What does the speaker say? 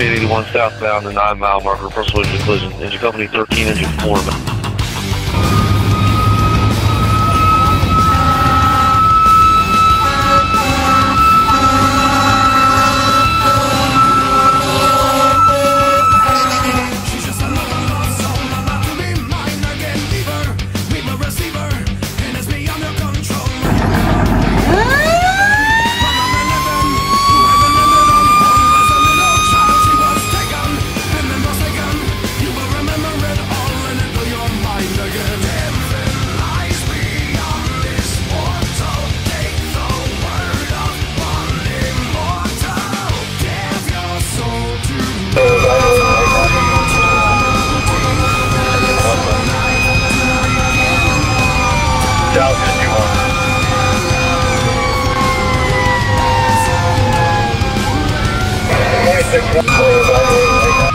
51 southbound, the 9 mile marker, collision collision. Engine company 13, engine 4. Sick,